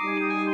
Música